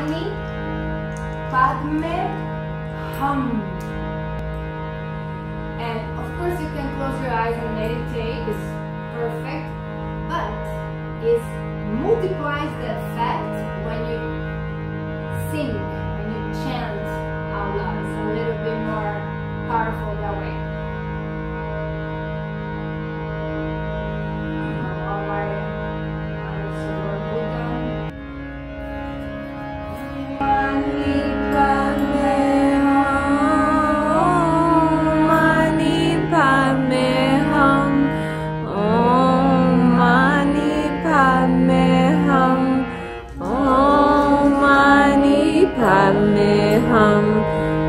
Mani Padme Hum. And of course, you can close your eyes and meditate. It's perfect, but it multiplies the effect when you sing, when you chant out loud. It's a little bit more powerful that way. Padme Hum,